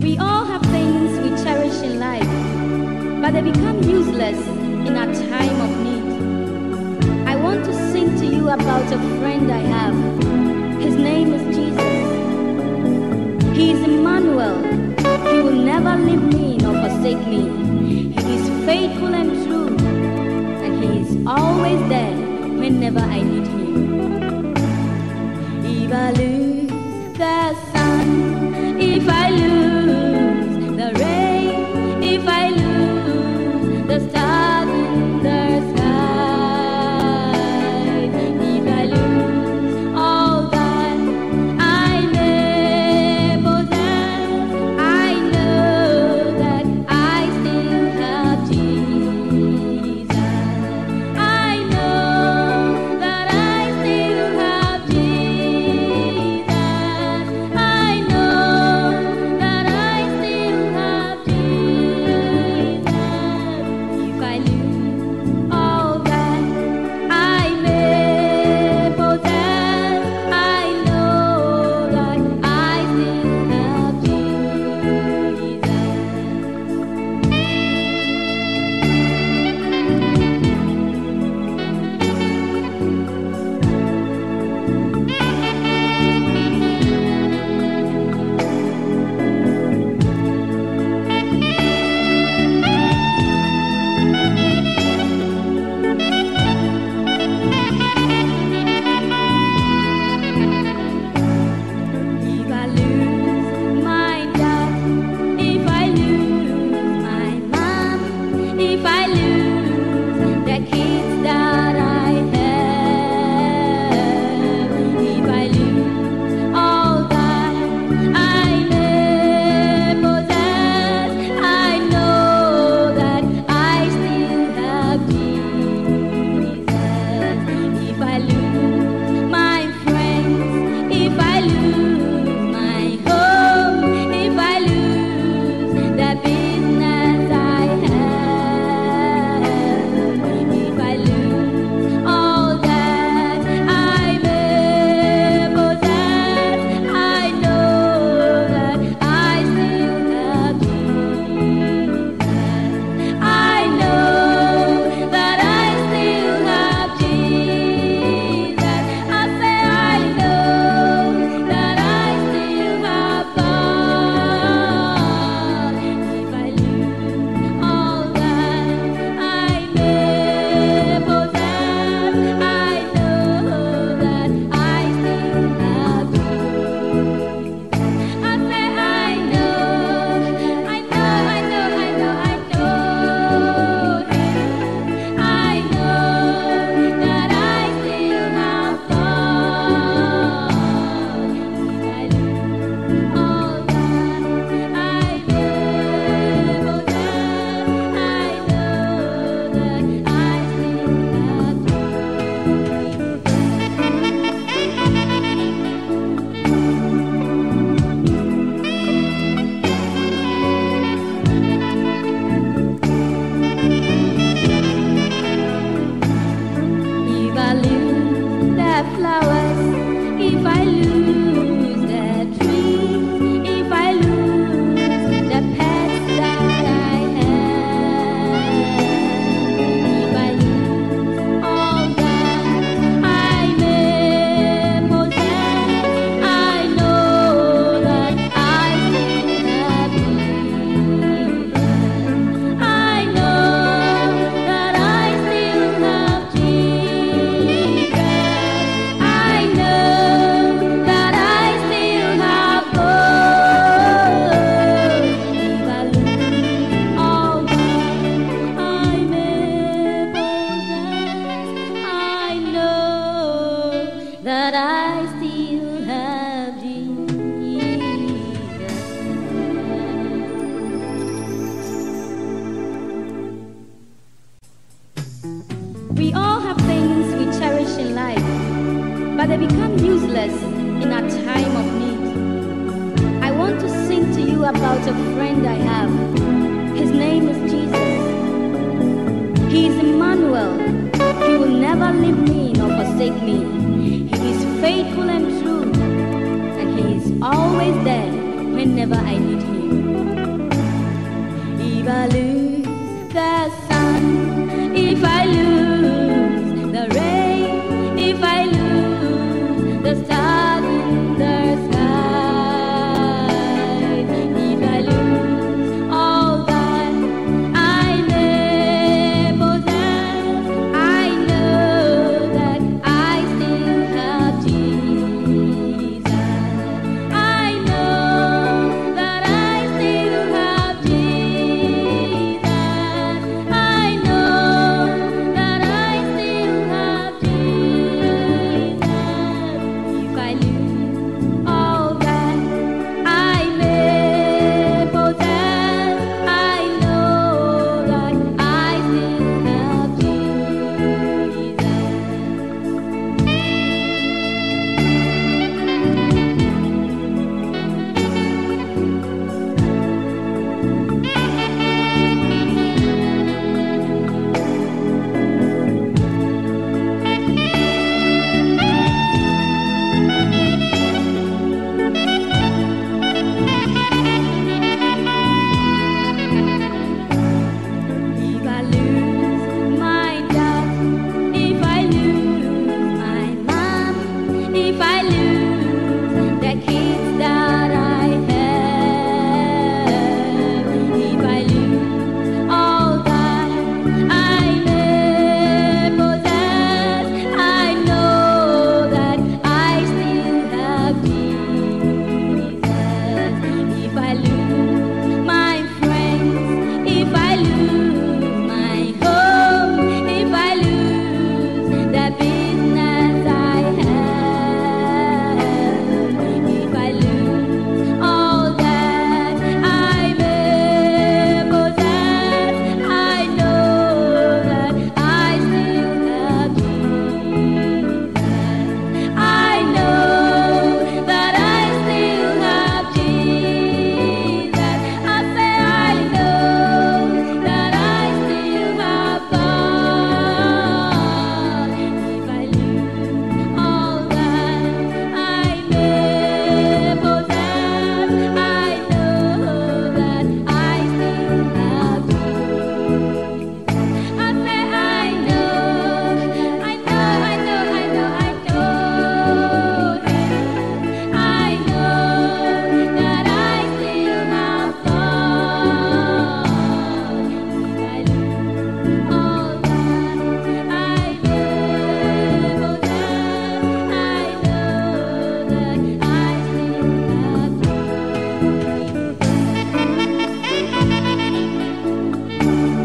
We all have things we cherish in life, but they become useless in our time of need. I want to sing to you about a friend I have. His name is Jesus. He is Emmanuel. He will never leave me nor forsake me. He is faithful and true, and He is always there whenever I need Him. If lose If We all have things we cherish in life, but they become useless in our time of need. I want to sing to you about a friend I have. His name is Jesus. He is Emmanuel. He will never leave me nor forsake me. He is faithful and true, and He is always there whenever I need Him. If still have